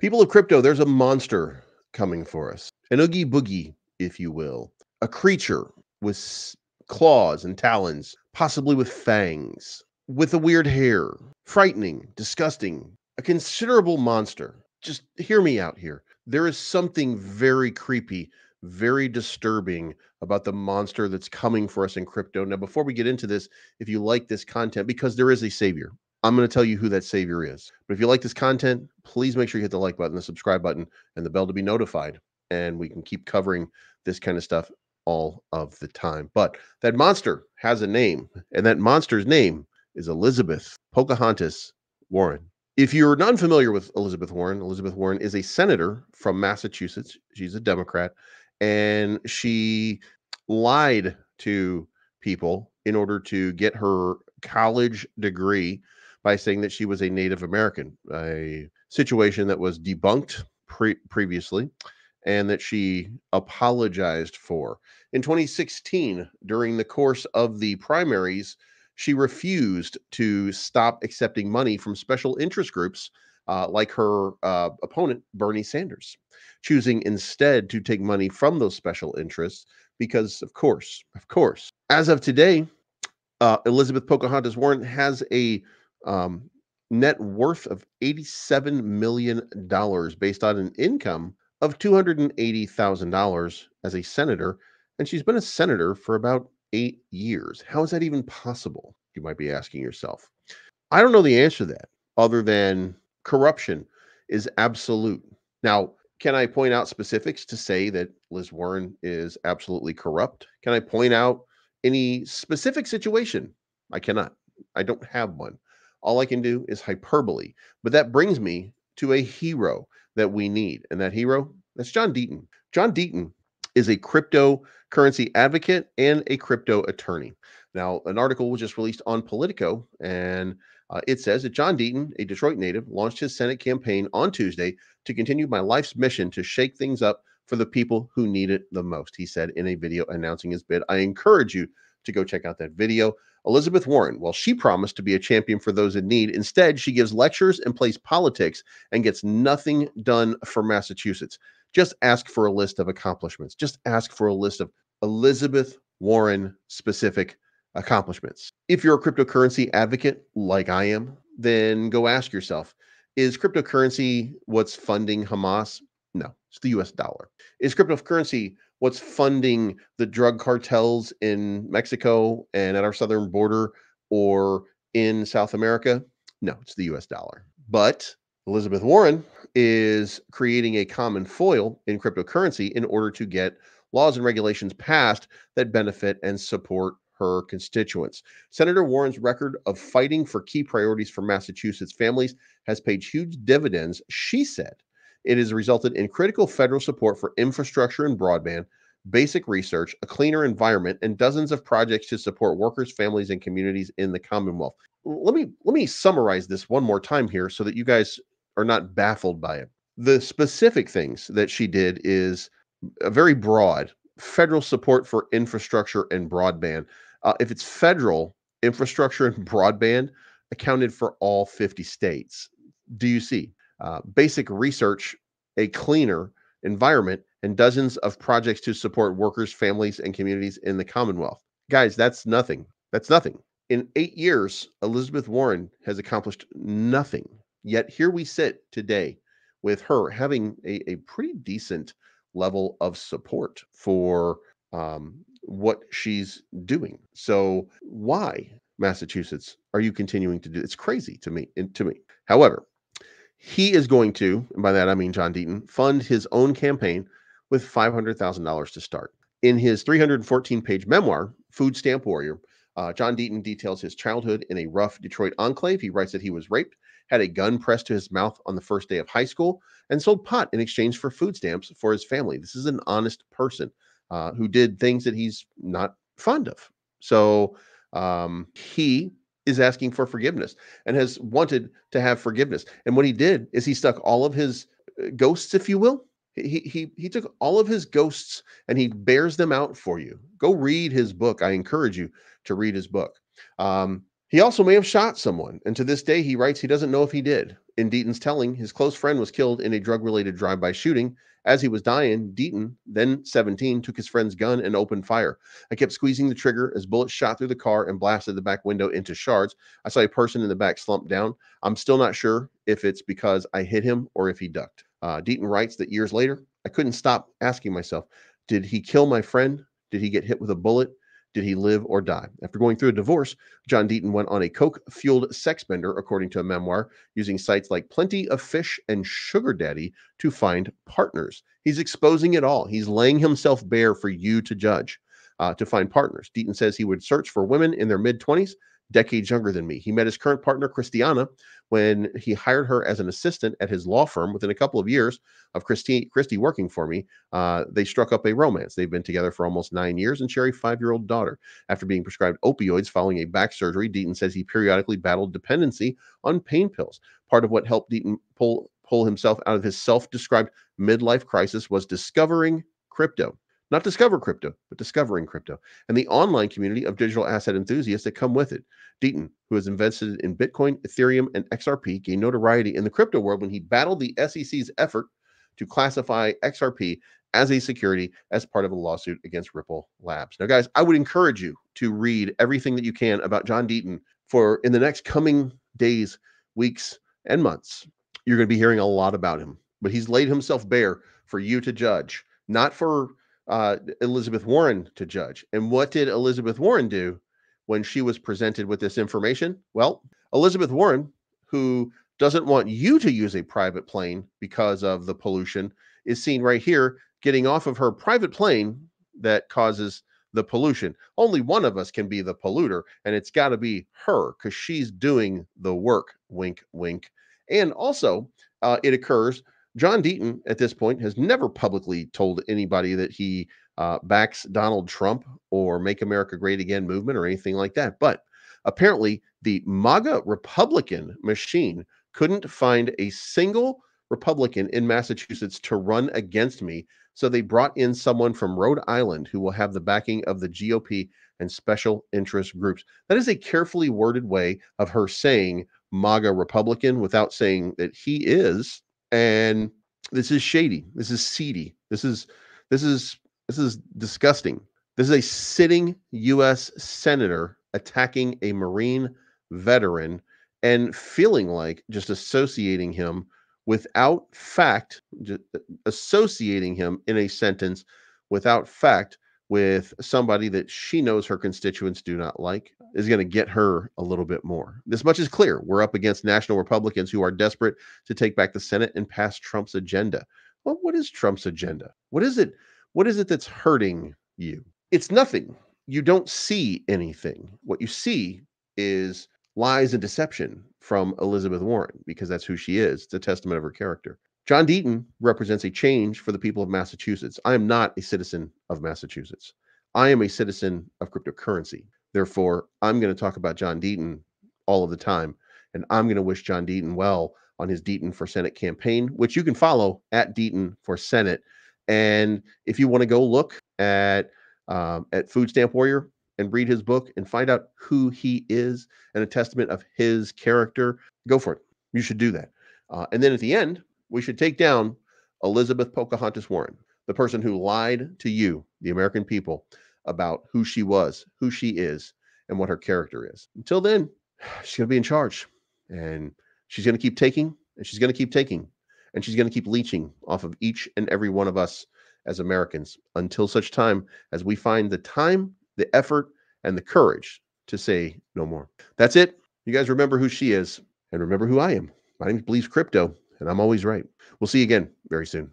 People of crypto, there's a monster coming for us. An oogie boogie, if you will. A creature with claws and talons, possibly with fangs, with a weird hair, frightening, disgusting, a considerable monster. Just hear me out here. There is something very creepy, very disturbing about the monster that's coming for us in crypto. Now, before we get into this, if you like this content, because there is a savior, I'm going to tell you who that savior is. But if you like this content, please make sure you hit the like button, the subscribe button, and the bell to be notified. And we can keep covering this kind of stuff all of the time. But that monster has a name, and that monster's name is Elizabeth Pocahontas Warren. If you're not familiar with Elizabeth Warren, Elizabeth Warren is a senator from Massachusetts. She's a Democrat, and she lied to people in order to get her college degree by saying that she was a Native American, a situation that was debunked pre- previously and that she apologized for. In 2016, during the course of the primaries, she refused to stop accepting money from special interest groups uh, like her uh, opponent, Bernie Sanders, choosing instead to take money from those special interests because, of course, of course, as of today, uh, Elizabeth Pocahontas Warren has a um, net worth of $87 million based on an income of $280,000 as a senator. And she's been a senator for about eight years. How is that even possible? You might be asking yourself. I don't know the answer to that other than corruption is absolute. Now, can I point out specifics to say that Liz Warren is absolutely corrupt? Can I point out any specific situation? I cannot. I don't have one. All I can do is hyperbole. But that brings me to a hero that we need. And that hero, that's John Deaton. John Deaton is a cryptocurrency advocate and a crypto attorney. Now, an article was just released on Politico, and uh, it says that John Deaton, a Detroit native, launched his Senate campaign on Tuesday to continue my life's mission to shake things up for the people who need it the most. He said in a video announcing his bid. I encourage you to go check out that video. Elizabeth Warren, well, she promised to be a champion for those in need. Instead, she gives lectures and plays politics and gets nothing done for Massachusetts. Just ask for a list of accomplishments. Just ask for a list of Elizabeth Warren specific accomplishments. If you're a cryptocurrency advocate like I am, then go ask yourself is cryptocurrency what's funding Hamas? No, it's the US dollar. Is cryptocurrency what's funding the drug cartels in Mexico and at our southern border or in South America? No, it's the US dollar. But Elizabeth Warren is creating a common foil in cryptocurrency in order to get laws and regulations passed that benefit and support her constituents. Senator Warren's record of fighting for key priorities for Massachusetts families has paid huge dividends, she said, it has resulted in critical federal support for infrastructure and broadband, basic research, a cleaner environment, and dozens of projects to support workers, families, and communities in the Commonwealth. Let me let me summarize this one more time here so that you guys are not baffled by it. The specific things that she did is a very broad federal support for infrastructure and broadband. Uh, if it's federal infrastructure and broadband, accounted for all 50 states. Do you see? Uh, basic research, a cleaner environment, and dozens of projects to support workers, families, and communities in the Commonwealth. Guys, that's nothing. That's nothing. In eight years, Elizabeth Warren has accomplished nothing. Yet here we sit today with her having a, a pretty decent level of support for um, what she's doing. So why, Massachusetts, are you continuing to do? It's crazy to me. To me, however, he is going to, and by that I mean John Deaton, fund his own campaign with $500,000 to start. In his 314 page memoir, Food Stamp Warrior, uh, John Deaton details his childhood in a rough Detroit enclave. He writes that he was raped, had a gun pressed to his mouth on the first day of high school, and sold pot in exchange for food stamps for his family. This is an honest person uh, who did things that he's not fond of. So um, he is asking for forgiveness and has wanted to have forgiveness. And what he did is he stuck all of his uh, ghosts, if you will. He, he he took all of his ghosts and he bears them out for you. Go read his book. I encourage you to read his book. Um, he also may have shot someone, and to this day he writes he doesn't know if he did. In Deaton's telling, his close friend was killed in a drug related drive by shooting. As he was dying, Deaton, then 17, took his friend's gun and opened fire. I kept squeezing the trigger as bullets shot through the car and blasted the back window into shards. I saw a person in the back slump down. I'm still not sure if it's because I hit him or if he ducked. Uh, Deaton writes that years later, I couldn't stop asking myself, did he kill my friend? Did he get hit with a bullet? Did he live or die? After going through a divorce, John Deaton went on a coke fueled sex bender, according to a memoir, using sites like Plenty of Fish and Sugar Daddy to find partners. He's exposing it all. He's laying himself bare for you to judge, uh, to find partners. Deaton says he would search for women in their mid 20s decades younger than me. He met his current partner, Christiana, when he hired her as an assistant at his law firm. Within a couple of years of Christy, Christy working for me, uh, they struck up a romance. They've been together for almost nine years and share a five year old daughter. After being prescribed opioids following a back surgery, Deaton says he periodically battled dependency on pain pills. Part of what helped Deaton pull, pull himself out of his self described midlife crisis was discovering crypto not discover crypto, but discovering crypto, and the online community of digital asset enthusiasts that come with it. Deaton, who has invested in Bitcoin, Ethereum, and XRP, gained notoriety in the crypto world when he battled the SEC's effort to classify XRP as a security as part of a lawsuit against Ripple Labs. Now, guys, I would encourage you to read everything that you can about John Deaton for in the next coming days, weeks, and months. You're going to be hearing a lot about him, but he's laid himself bare for you to judge, not for uh, Elizabeth Warren to judge. And what did Elizabeth Warren do when she was presented with this information? Well, Elizabeth Warren, who doesn't want you to use a private plane because of the pollution, is seen right here getting off of her private plane that causes the pollution. Only one of us can be the polluter, and it's got to be her because she's doing the work. Wink, wink. And also, uh, it occurs John Deaton, at this point, has never publicly told anybody that he uh, backs Donald Trump or Make America Great Again movement or anything like that. But apparently, the MAGA Republican machine couldn't find a single Republican in Massachusetts to run against me. So they brought in someone from Rhode Island who will have the backing of the GOP and special interest groups. That is a carefully worded way of her saying MAGA Republican without saying that he is and this is shady. This is seedy. This is this is this is disgusting. This is a sitting U.S. senator attacking a Marine veteran and feeling like just associating him without fact, associating him in a sentence without fact with somebody that she knows her constituents do not like is going to get her a little bit more. This much is clear. We're up against national Republicans who are desperate to take back the Senate and pass Trump's agenda. Well, what is Trump's agenda? What is it? What is it that's hurting you? It's nothing. You don't see anything. What you see is lies and deception from Elizabeth Warren because that's who she is. It's a testament of her character. John Deaton represents a change for the people of Massachusetts. I am not a citizen of Massachusetts. I am a citizen of cryptocurrency. Therefore, I'm going to talk about John Deaton all of the time. And I'm going to wish John Deaton well on his Deaton for Senate campaign, which you can follow at Deaton for Senate. And if you want to go look at um, at Food Stamp Warrior and read his book and find out who he is and a testament of his character, go for it. You should do that. Uh, and then at the end, we should take down Elizabeth Pocahontas Warren, the person who lied to you, the American people, about who she was, who she is, and what her character is. Until then, she's going to be in charge and she's going to keep taking and she's going to keep taking and she's going to keep leeching off of each and every one of us as Americans until such time as we find the time, the effort, and the courage to say no more. That's it. You guys remember who she is and remember who I am. My name is Bleeves Crypto, and I'm always right. We'll see you again very soon.